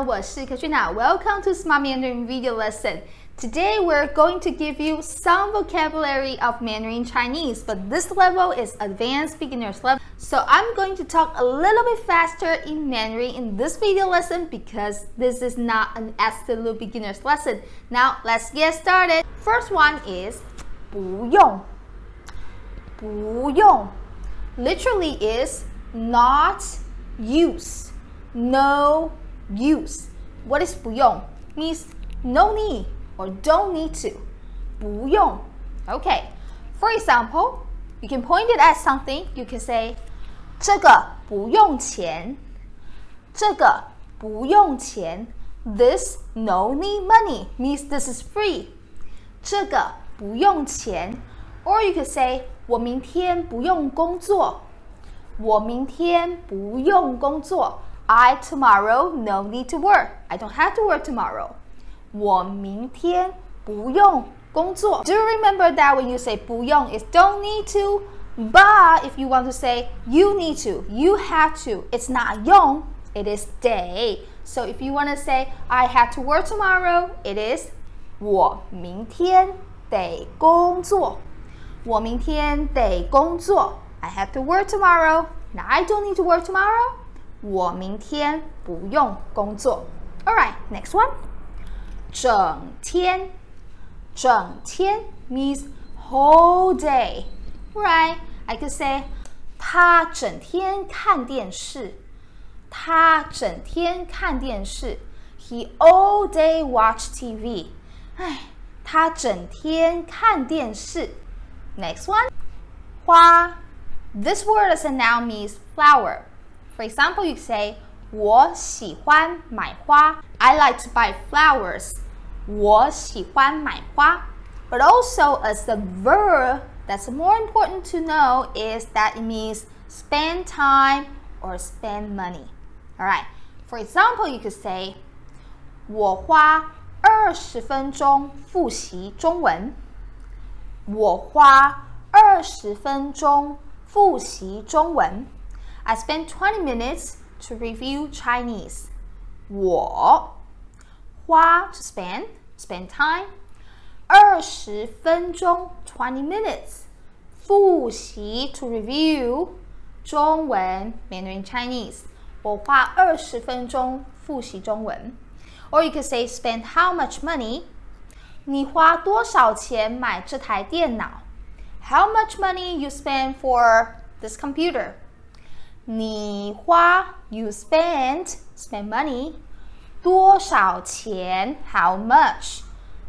好，我是 Katrina. Welcome to Smart Mandarin Video Lesson. Today we're going to give you some vocabulary of Mandarin Chinese, but this level is advanced beginners level. So I'm going to talk a little bit faster in Mandarin in this video lesson because this is not an absolute beginners lesson. Now let's get started. First one is 不用,不用 literally is not use, no use. What is 不用? Means no need or don't need to. 不用. Okay. For example, you can point it at something. You can say 这个不用钱。这个不用钱。This no need money means this is free. 这个不用钱。Or you could say 我明天不用工作。我明天不用工作。 I tomorrow no need to work. I don't have to work tomorrow. 我明天不用工作. Do you remember that when you say 不用 it's don't need to? But if you want to say you need to, you have to, it's not 用, it is 得. So if you want to say I have to work tomorrow, it is 我明天得工作。我明天得工作。I have to work tomorrow. Now I don't need to work tomorrow. 我明天不用工作。All right, next one. 整天，整天 means whole day, right? I could say 他整天看电视，他整天看电视。He all day watch TV. 唉，他整天看电视。Next one，花。This word as a noun means flower. For example, you say 我喜欢买花。I like to buy flowers. 我喜欢买花。But also as a verb that's more important to know is that it means spend time or spend money. Alright. For example, you could say 我花二十分钟复习中文。我花二十分钟复习中文。 I spent 20 minutes to review Chinese. 我花 to spend spend time 二十分钟 twenty minutes 复习 to review 中文 Mandarin Chinese 我花二十分钟复习中文 or you could say spend how much money 你花多少钱买这台电脑 how much money you spend for this computer 你花 you spend spend money，多少钱 how money，多少钱？How much？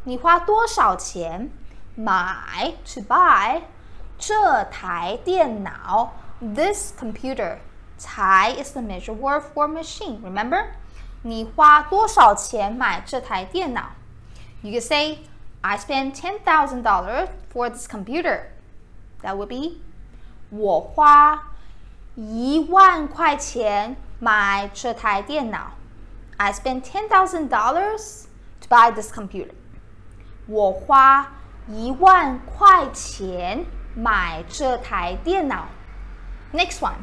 你花多少钱买？To buy computer computer。台 is the measure word for machine. Remember? 你花多少钱买这台电脑？You can say I spend ten thousand dollars for this computer. That would be 我花一万块钱买这台电脑。I spent ten thousand dollars to buy this computer. 我花一万块钱买这台电脑。Next one.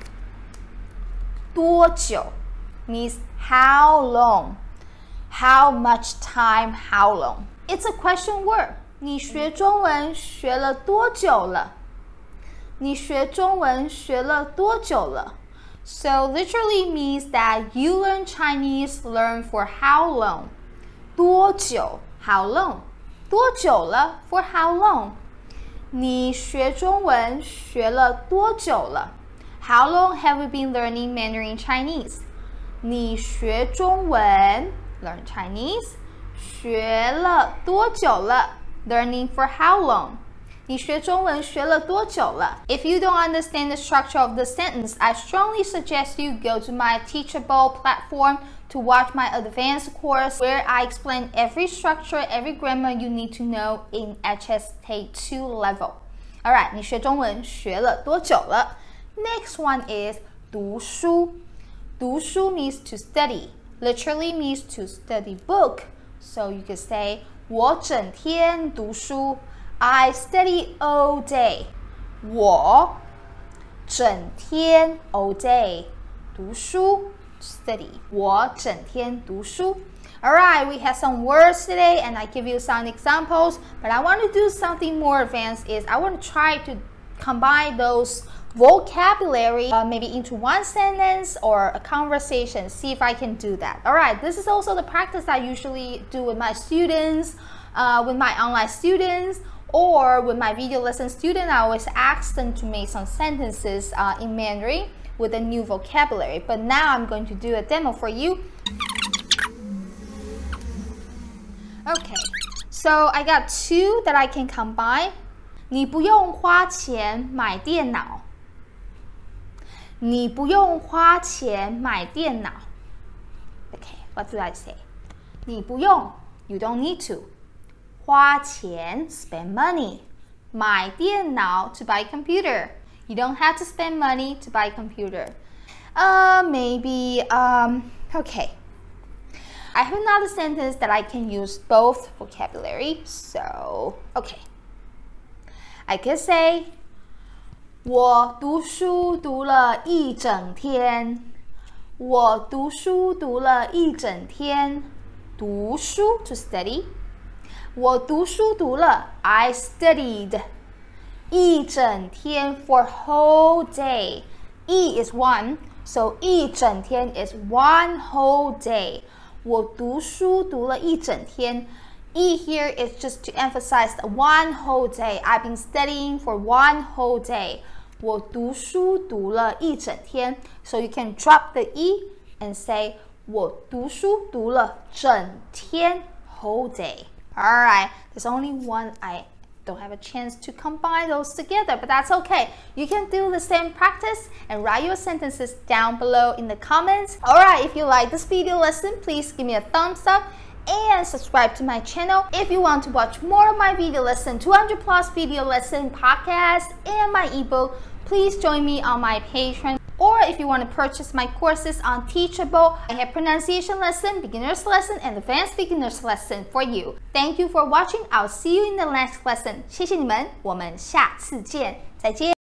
多久 means how long. How much time? How long? It's a question word. 你学中文学了多久了？你学中文学了多久了？So literally means that you learn Chinese learn for how long? 多久 how long? 多久了 for how long? 你学中文学了多久了？How long have you been learning Mandarin Chinese? 你学中文 learn Chinese 学了多久了？Learning for how long? 你学中文学了多久了？If you don't understand the structure of the sentence, I strongly suggest you go to my Teachable platform to watch my advanced course where I explain every structure, every grammar you need to know in HSK2 level. Alright, 你学中文学了多久了？Next one is 读书。读书 means to study, literally means to study book. So you could say 我整天读书。 I study all day. 我整天 all day 读书。 study. 我整天读书. Alright, we have some words today and I give you some examples, but I want to do something more advanced is I want to try to combine those vocabulary uh, maybe into one sentence or a conversation. See if I can do that. Alright, this is also the practice I usually do with my students, uh, with my online students, or with my video lesson student, I always ask them to make some sentences uh, in Mandarin with a new vocabulary. But now I'm going to do a demo for you. Okay, so I got two that I can combine. 你不用花钱买电脑。你不用花钱买电脑。Okay, what do I say? 你不用，you don't need to. 花钱 spend money. 买电脑 to buy computer. You don't have to spend money to buy computer. Uh, maybe, um, okay. I have another sentence that I can use both vocabulary. So, okay. I could say, 我读书读了一整天。我读书读了一整天。读书 to study。 我读书读了，I studied 一整天 for whole day. E is one, so 一整天 is one whole day. 我读书读了一整天。E here is just to emphasize the one whole day. I've been studying for one whole day. 我读书读了一整天。So you can drop the E and say 我读书读了整天 whole day. Alright, there's only one I don't have a chance to combine those together, but that's okay. You can do the same practice and write your sentences down below in the comments. Alright, if you like this video lesson, please give me a thumbs up and subscribe to my channel. If you want to watch more of my video lesson, 200 plus video lesson podcast and my ebook, please join me on my Patreon if you want to purchase my courses on Teachable, I have pronunciation lesson, beginner's lesson, and advanced beginner's lesson for you. Thank you for watching. I'll see you in the next lesson. 谢谢你们，我们下次见，再见。